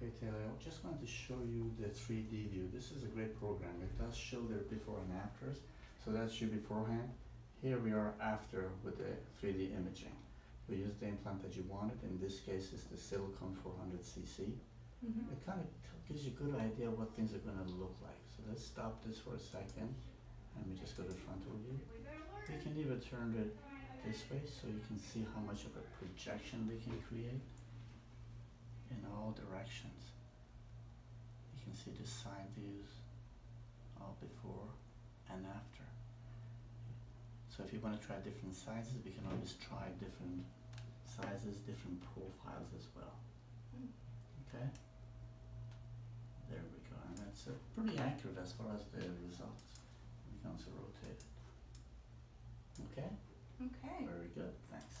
Okay, Taylor, I just wanted to show you the 3D view. This is a great program. It does show their before and afters. So that's you beforehand. Here we are after with the 3D imaging. We use the implant that you wanted. In this case, it's the silicone 400cc. Mm-hmm. It kind of gives you a good idea what things are going to look like. So let's stop this for a second. Let me just go to frontal view. You We can even turn it this way so you can see how much of a projection we can create all directions. You can see the side views, all before and after. So if you want to try different sizes, we can always try different sizes, different profiles as well. Mm. Okay? There we go, and that's uh, pretty accurate as far as the results. We can also rotate it. Okay? Okay. Very good, thanks.